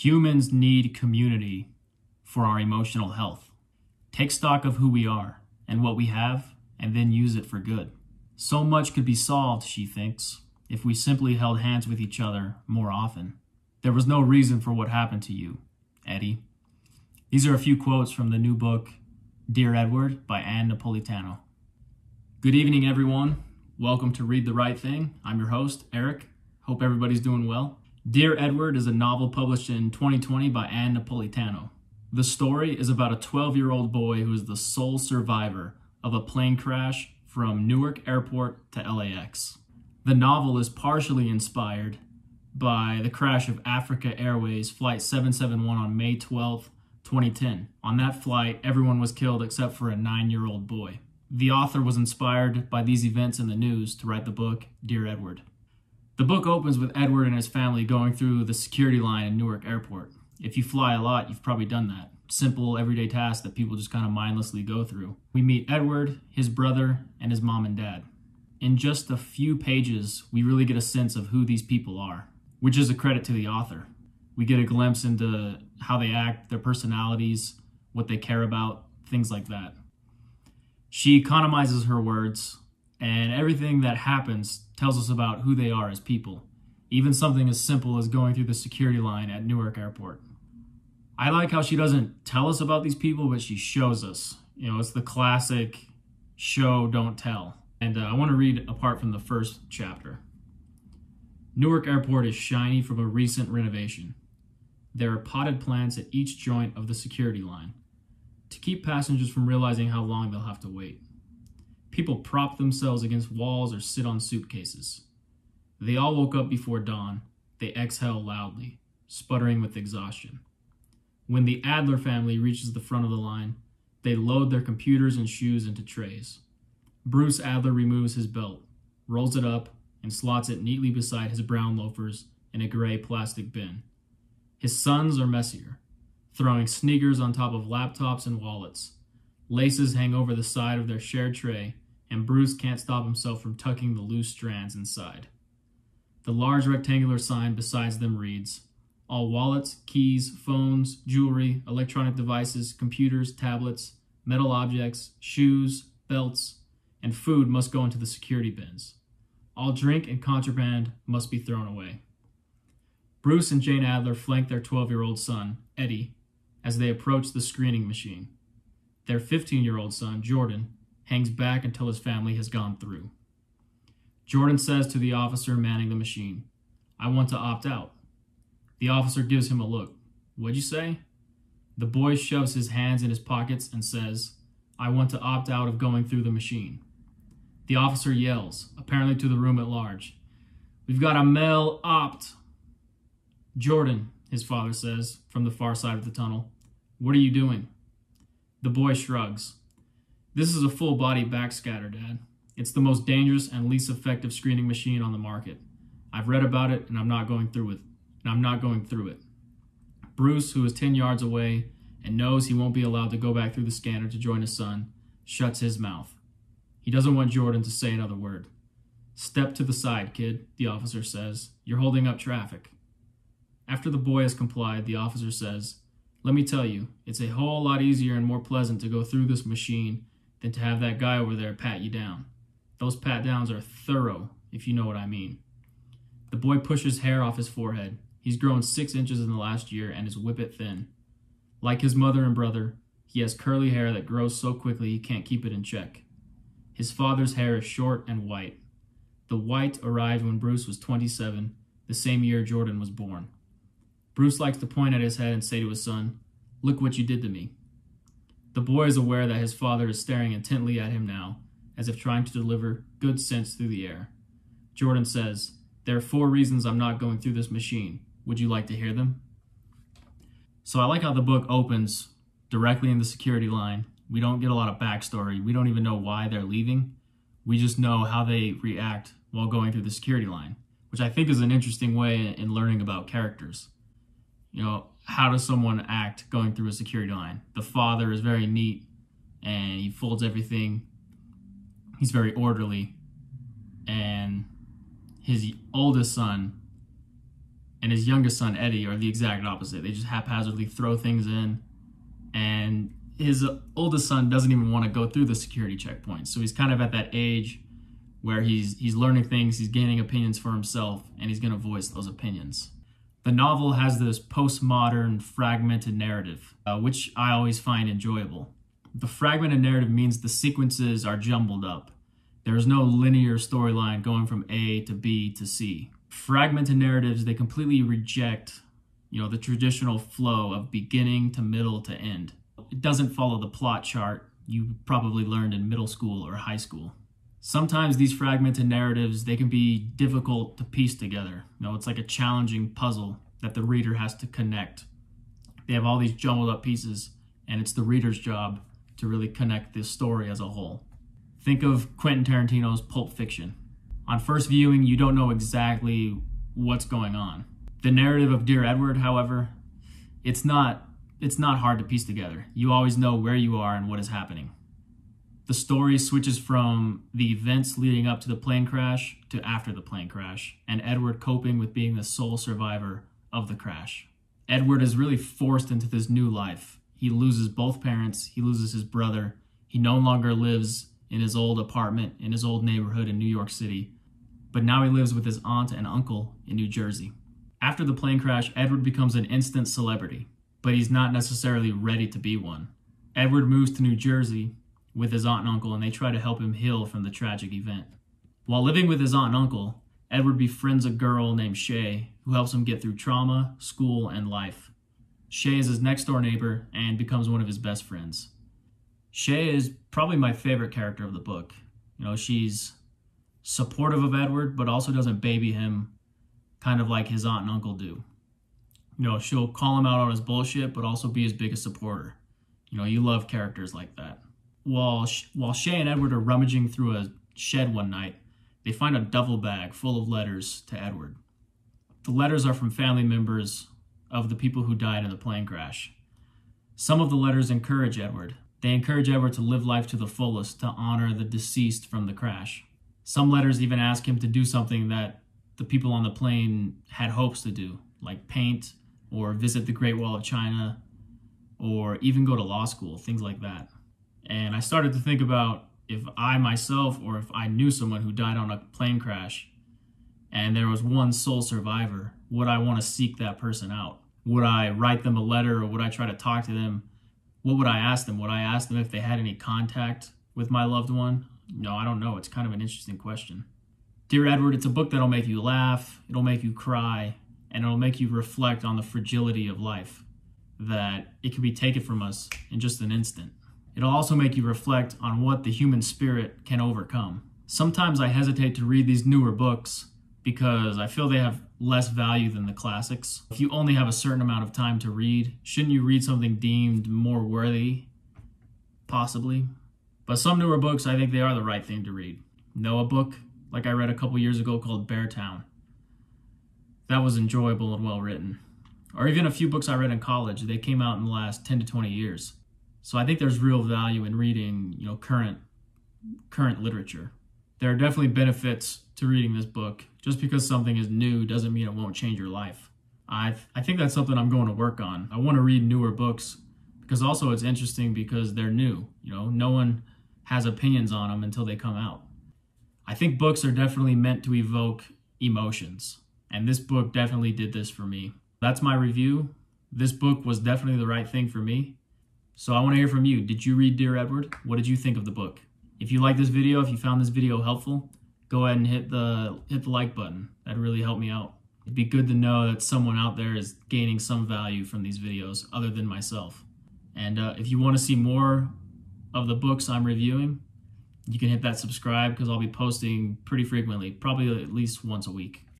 Humans need community for our emotional health. Take stock of who we are and what we have, and then use it for good. So much could be solved, she thinks, if we simply held hands with each other more often. There was no reason for what happened to you, Eddie. These are a few quotes from the new book, Dear Edward, by Ann Napolitano. Good evening, everyone. Welcome to Read the Right Thing. I'm your host, Eric. Hope everybody's doing well. Dear Edward is a novel published in 2020 by Ann Napolitano. The story is about a 12 year old boy who is the sole survivor of a plane crash from Newark Airport to LAX. The novel is partially inspired by the crash of Afriqiyah Airways Flight 771 on May 12, 2010. On that flight, everyone was killed except for a nine year old boy. The author was inspired by these events in the news to write the book Dear Edward. The book opens with Edward and his family going through the security line in Newark Airport. If you fly a lot, you've probably done that. Simple, everyday task that people just kind of mindlessly go through. We meet Edward, his brother, and his mom and dad. In just a few pages, we really get a sense of who these people are, which is a credit to the author. We get a glimpse into how they act, their personalities, what they care about, things like that. She economizes her words, and everything that happens tells us about who they are as people, even something as simple as going through the security line at Newark Airport. I like how she doesn't tell us about these people, but she shows us. You know, it's the classic show, don't tell. And uh, I want to read apart from the first chapter. Newark Airport is shiny from a recent renovation. There are potted plants at each joint of the security line to keep passengers from realizing how long they'll have to wait. People prop themselves against walls or sit on suitcases. They all woke up before dawn. They exhale loudly, sputtering with exhaustion. When the Adler family reaches the front of the line, they load their computers and shoes into trays. Bruce Adler removes his belt, rolls it up, and slots it neatly beside his brown loafers in a gray plastic bin. His sons are messier, throwing sneakers on top of laptops and wallets. Laces hang over the side of their shared tray, and Bruce can't stop himself from tucking the loose strands inside. The large rectangular sign beside them reads All wallets, keys, phones, jewelry, electronic devices, computers, tablets, metal objects, shoes, belts, and food must go into the security bins. All drink and contraband must be thrown away. Bruce and Jane Adler flank their 12 year old son, Eddie, as they approach the screening machine. Their 15 year old son, Jordan, hangs back until his family has gone through. Jordan says to the officer manning the machine, I want to opt out. The officer gives him a look. What'd you say? The boy shoves his hands in his pockets and says, I want to opt out of going through the machine. The officer yells, apparently to the room at large, We've got a male opt. Jordan, his father says, from the far side of the tunnel, what are you doing? The boy shrugs. This is a full body backscatter, Dad. It's the most dangerous and least effective screening machine on the market. I've read about it and I'm not going through it. And I'm not going through it. Bruce, who is 10 yards away and knows he won't be allowed to go back through the scanner to join his son, shuts his mouth. He doesn't want Jordan to say another word. Step to the side, kid, the officer says. You're holding up traffic. After the boy has complied, the officer says, Let me tell you, it's a whole lot easier and more pleasant to go through this machine than to have that guy over there pat you down. Those pat downs are thorough, if you know what I mean. The boy pushes hair off his forehead. He's grown six inches in the last year and is whippet thin. Like his mother and brother, he has curly hair that grows so quickly he can't keep it in check. His father's hair is short and white. The white arrived when Bruce was 27, the same year Jordan was born. Bruce likes to point at his head and say to his son, Look what you did to me. The boy is aware that his father is staring intently at him now, as if trying to deliver good sense through the air. Jordan says, There are four reasons I'm not going through this machine. Would you like to hear them? So I like how the book opens directly in the security line. We don't get a lot of backstory. We don't even know why they're leaving. We just know how they react while going through the security line, which I think is an interesting way in learning about characters. You know, how does someone act going through a security line? The father is very neat and he folds everything. He's very orderly. And his oldest son and his youngest son Eddie are the exact opposite. They just haphazardly throw things in, and his oldest son doesn't even want to go through the security checkpoints. So he's kind of at that age where he's he's learning things, he's gaining opinions for himself, and he's going to voice those opinions. The novel has this postmodern, fragmented narrative, uh, which I always find enjoyable. The fragmented narrative means the sequences are jumbled up. There is no linear storyline going from A to B to C. Fragmented narratives, they completely reject, you know, the traditional flow of beginning to middle to end. It doesn't follow the plot chart you probably learned in middle school or high school. Sometimes these fragmented narratives, they can be difficult to piece together. You know, it's like a challenging puzzle that the reader has to connect. They have all these jumbled up pieces, and it's the reader's job to really connect this story as a whole. Think of Quentin Tarantino's Pulp Fiction. On first viewing, you don't know exactly what's going on. The narrative of Dear Edward, however, it's not it's not hard to piece together. You always know where you are and what is happening. The story switches from the events leading up to the plane crash to after the plane crash, and Edward coping with being the sole survivor of the crash. Edward is really forced into this new life. He loses both parents, he loses his brother, he no longer lives in his old apartment in his old neighborhood in New York City, but now he lives with his aunt and uncle in New Jersey. After the plane crash, Edward becomes an instant celebrity, but he's not necessarily ready to be one. Edward moves to New Jersey with his aunt and uncle, and they try to help him heal from the tragic event. While living with his aunt and uncle, Edward befriends a girl named Shay who helps him get through trauma, school, and life. Shay is his next door neighbor and becomes one of his best friends. Shay is probably my favorite character of the book. You know, she's supportive of Edward, but also doesn't baby him kind of like his aunt and uncle do. You know, she'll call him out on his bullshit, but also be his biggest supporter. You know, you love characters like that. While, while Shay and Edward are rummaging through a shed one night, they find a duffel bag full of letters to Edward. The letters are from family members of the people who died in the plane crash. Some of the letters encourage Edward, they encourage Edward to live life to the fullest to honor the deceased from the crash. Some letters even ask him to do something that the people on the plane had hopes to do, like paint or visit the Great Wall of China or even go to law school, things like that. And I started to think about if I myself or if I knew someone who died on a plane crash and there was one sole survivor, would I want to seek that person out? Would I write them a letter or would I try to talk to them what would I ask them? Would I ask them if they had any contact with my loved one? No, I don't know. It's kind of an interesting question. Dear Edward, it's a book that'll make you laugh, it'll make you cry, and it'll make you reflect on the fragility of life, that it can be taken from us in just an instant. It'll also make you reflect on what the human spirit can overcome. Sometimes I hesitate to read these newer books because I feel they have less value than the classics. If you only have a certain amount of time to read, shouldn't you read something deemed more worthy? Possibly. But some newer books, I think they are the right thing to read. A book like I read a couple years ago called Beartown. That was enjoyable and well written. Or even a few books I read in college, they came out in the last 10 to 20 years. So I think there's real value in reading, you know, current current literature there are definitely benefits to reading this book. Just because something is new doesn't mean it won't change your life. I I think that's something I'm going to work on. I want to read newer books because also it's interesting because they're new. You know, no one has opinions on them until they come out. I think books are definitely meant to evoke emotions, and this book definitely did this for me. That's my review. This book was definitely the right thing for me. So I want to hear from you. Did you read Dear Edward? What did you think of the book? If you like this video, if you found this video helpful, go ahead and hit the hit the like button. That'd really help me out. It'd be good to know that someone out there is gaining some value from these videos other than myself. And uh, if you want to see more of the books I'm reviewing, you can hit that subscribe because I'll be posting pretty frequently, probably at least once a week.